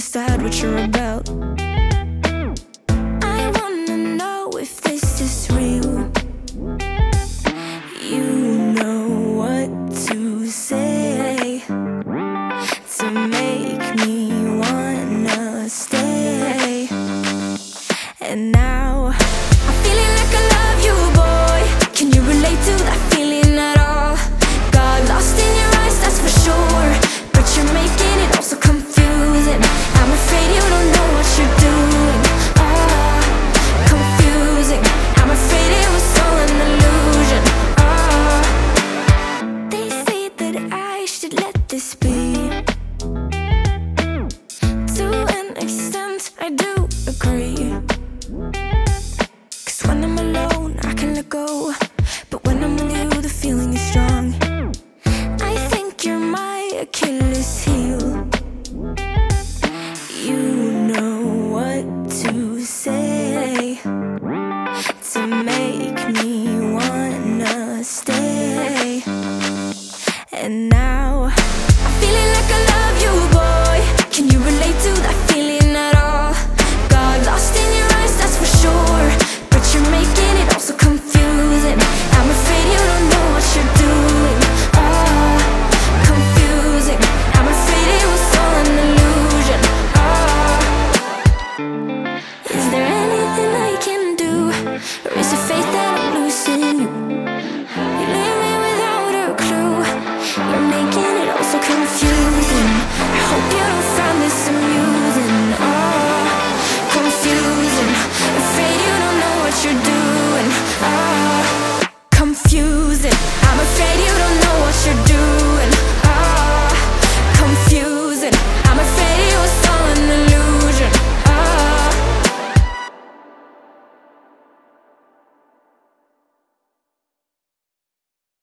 decide what you're about. be? To an extent, I do agree. Cause when I'm alone, I can let go. But when I'm with you, the feeling is strong. I think you're my Achilles heel. You know what to say to make me wanna stay. And now. to the